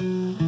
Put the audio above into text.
you